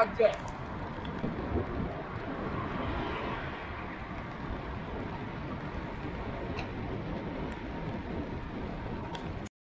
オっけ